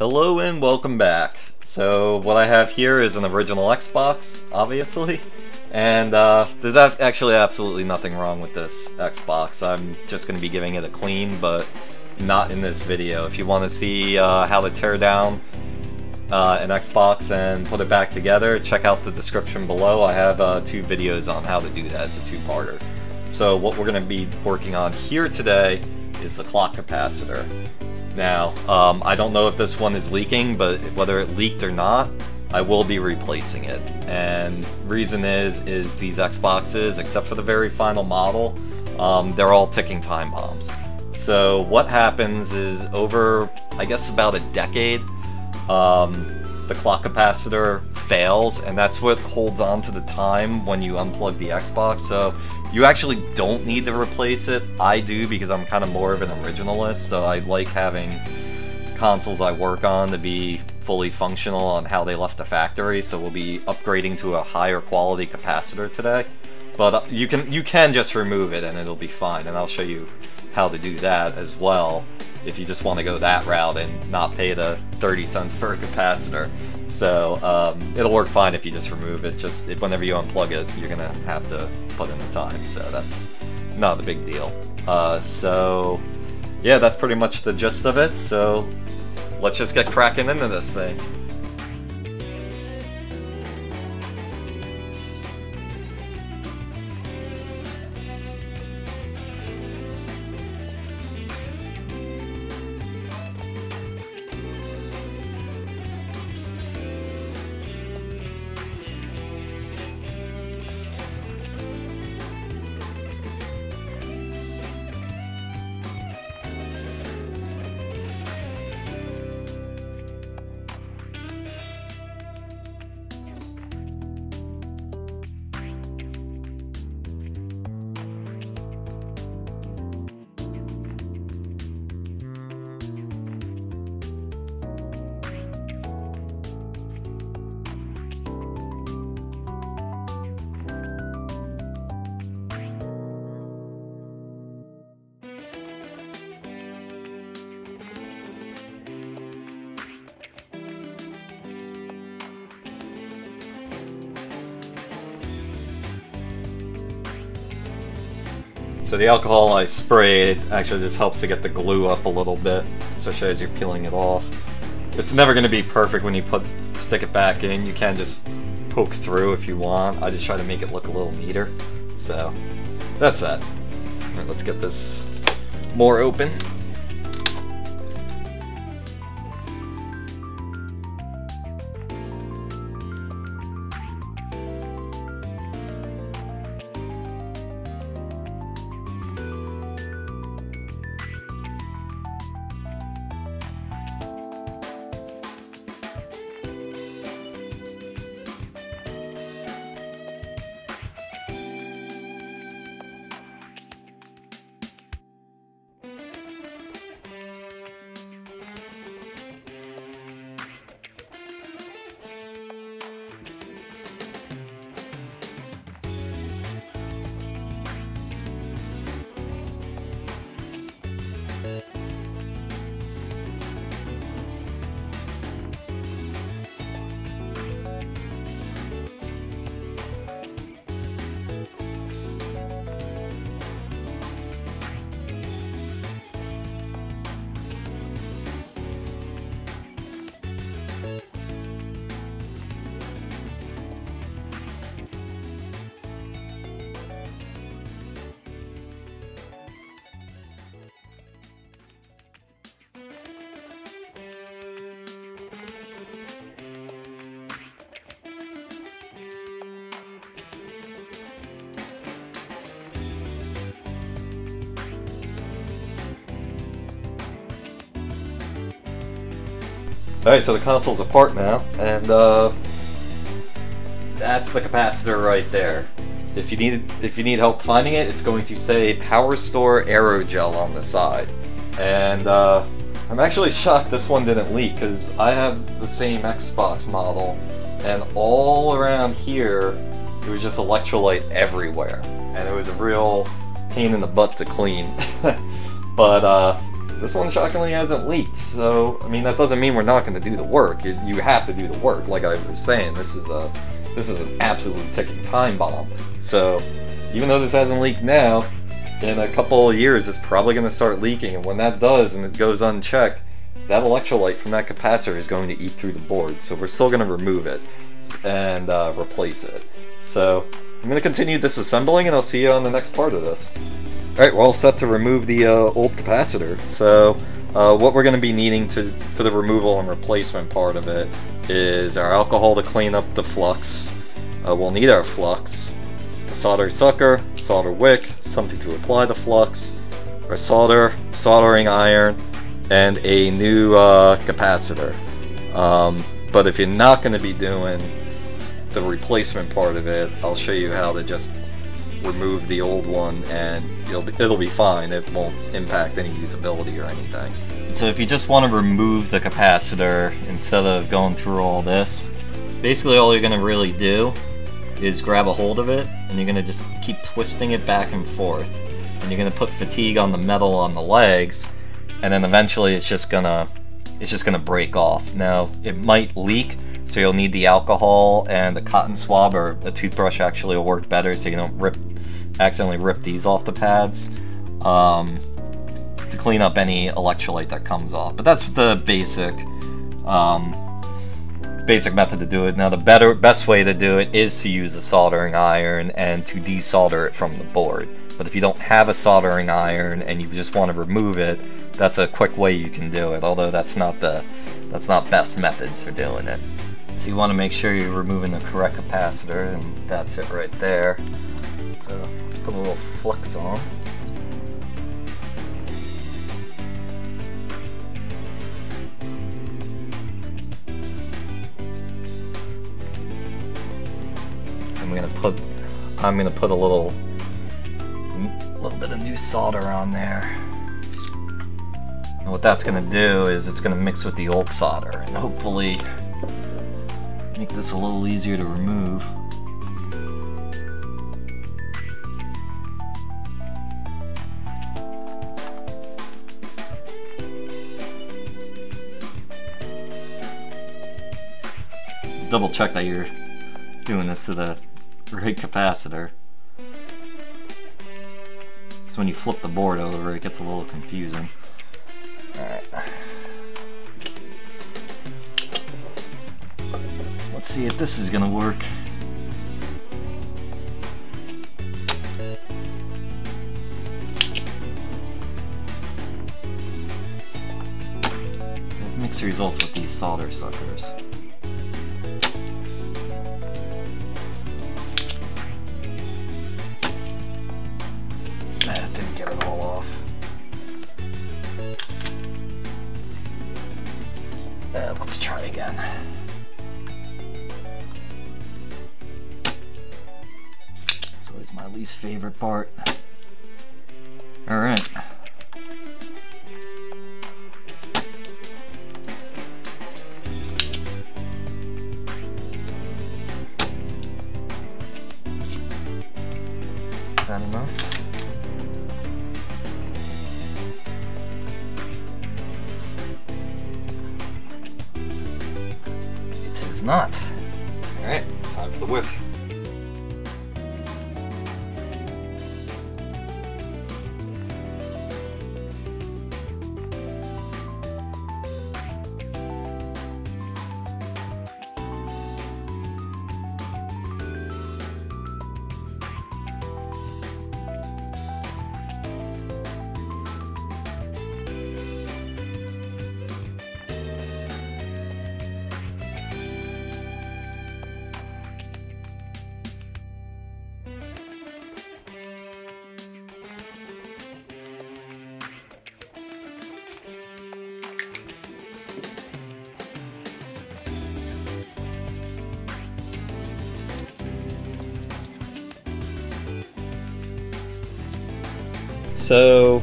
Hello and welcome back. So what I have here is an original Xbox, obviously, and uh, there's actually absolutely nothing wrong with this Xbox. I'm just going to be giving it a clean, but not in this video. If you want to see uh, how to tear down uh, an Xbox and put it back together, check out the description below. I have uh, two videos on how to do that. It's a two-parter. So what we're going to be working on here today is the clock capacitor. Now, um, I don't know if this one is leaking, but whether it leaked or not, I will be replacing it. And reason is, is these Xboxes, except for the very final model, um, they're all ticking time bombs. So what happens is over, I guess about a decade, um, the clock capacitor fails, and that's what holds on to the time when you unplug the Xbox. So you actually don't need to replace it. I do because I'm kind of more of an originalist, so I like having consoles I work on to be fully functional on how they left the factory, so we'll be upgrading to a higher quality capacitor today. But uh, you can you can just remove it and it'll be fine, and I'll show you how to do that as well if you just want to go that route and not pay the 30 cents per capacitor. So um, it'll work fine if you just remove it. Just whenever you unplug it, you're gonna have to put in the time. So that's not a big deal. Uh, so yeah, that's pretty much the gist of it. So let's just get cracking into this thing. So the alcohol I sprayed actually just helps to get the glue up a little bit, especially as you're peeling it off. It's never going to be perfect when you put stick it back in. You can just poke through if you want. I just try to make it look a little neater. So that's that. Right, let's get this more open. Alright, so the console's apart now, and uh, that's the capacitor right there. If you need if you need help finding it, it's going to say PowerStor Aerogel on the side. And uh, I'm actually shocked this one didn't leak, because I have the same Xbox model, and all around here, it was just electrolyte everywhere. And it was a real pain in the butt to clean. but uh, this one shockingly hasn't leaked. So, I mean, that doesn't mean we're not going to do the work. You, you have to do the work. Like I was saying, this is a this is an absolute ticking time bomb. So, even though this hasn't leaked now, in a couple of years it's probably going to start leaking. And when that does and it goes unchecked, that electrolyte from that capacitor is going to eat through the board. So we're still going to remove it and uh, replace it. So I'm going to continue disassembling and I'll see you on the next part of this. Alright, we're all set to remove the uh, old capacitor. So uh, what we're going to be needing to for the removal and replacement part of it is our alcohol to clean up the flux. Uh, we'll need our flux, a solder sucker, solder wick, something to apply the flux, our solder, soldering iron, and a new uh, capacitor. Um, but if you're not going to be doing the replacement part of it, I'll show you how to just remove the old one and it'll be, it'll be fine. It won't impact any usability or anything. So if you just want to remove the capacitor instead of going through all this, basically all you're going to really do is grab a hold of it and you're going to just keep twisting it back and forth. And you're going to put fatigue on the metal on the legs and then eventually it's just gonna it's just gonna break off. Now it might leak so you'll need the alcohol and the cotton swab or a toothbrush actually will work better so you don't rip accidentally rip these off the pads um, to clean up any electrolyte that comes off. But that's the basic um, basic method to do it. Now the better best way to do it is to use a soldering iron and to desolder it from the board. But if you don't have a soldering iron and you just want to remove it, that's a quick way you can do it. Although that's not the that's not best methods for doing it. So you want to make sure you're removing the correct capacitor, and that's it right there. So let's put a little flux on. I'm gonna put I'm gonna put a little a little bit of new solder on there. And what that's gonna do is it's gonna mix with the old solder and hopefully make this a little easier to remove. Double check that you're doing this to the right capacitor. So when you flip the board over, it gets a little confusing. Alright. See if this is gonna work. Mixed results with these solder suckers. Favorite part. Alright. That enough? It is not. Alright, time for the whip. So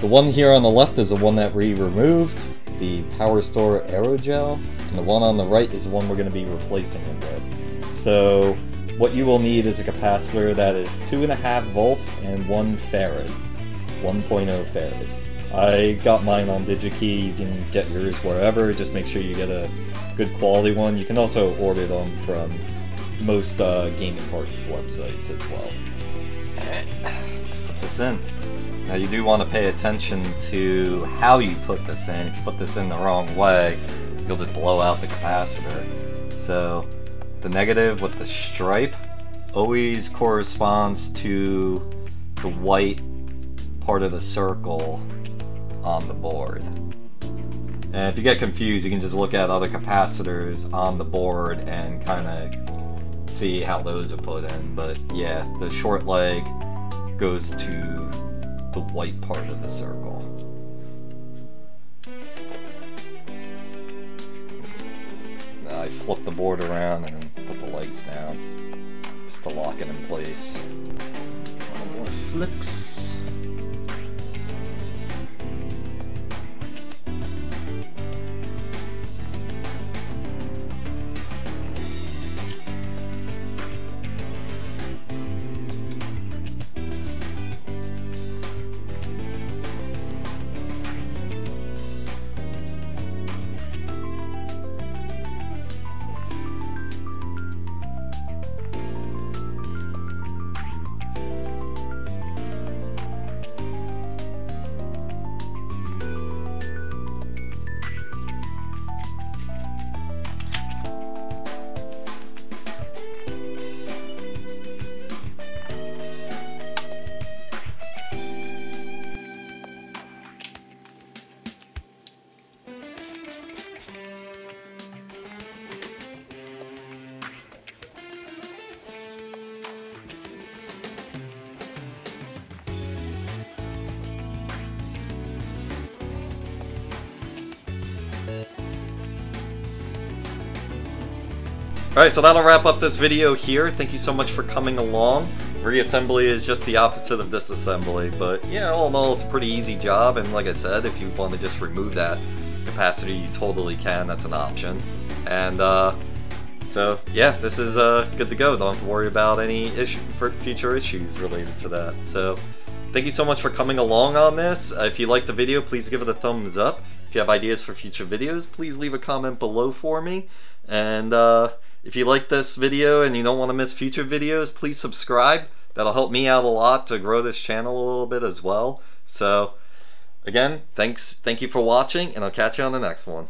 the one here on the left is the one that we removed, the PowerStor Aerogel, and the one on the right is the one we're going to be replacing it with. So what you will need is a capacitor that is 2.5 volts and 1 farad, 1.0 farad. I got mine on DigiKey. You can get yours wherever. Just make sure you get a good quality one. You can also order them from most uh, gaming party websites as well. In. Now you do want to pay attention to how you put this in. If you put this in the wrong way, you'll just blow out the capacitor. So the negative with the stripe always corresponds to the white part of the circle on the board. And if you get confused, you can just look at other capacitors on the board and kind of see how those are put in. But yeah, the short leg goes to the white part of the circle. Now I flip the board around and put the legs down just to lock it in place. One more flips. Alright, so that'll wrap up this video here. Thank you so much for coming along. Reassembly is just the opposite of disassembly, but yeah, all in all, it's a pretty easy job, and like I said, if you want to just remove that capacity, you totally can, that's an option. And uh, so yeah, this is uh, good to go. Don't have to worry about any issue for future issues related to that. So thank you so much for coming along on this. Uh, if you liked the video, please give it a thumbs up. If you have ideas for future videos, please leave a comment below for me. And uh, if you like this video and you don't want to miss future videos, please subscribe. That'll help me out a lot to grow this channel a little bit as well. So, again, thanks, thank you for watching, and I'll catch you on the next one.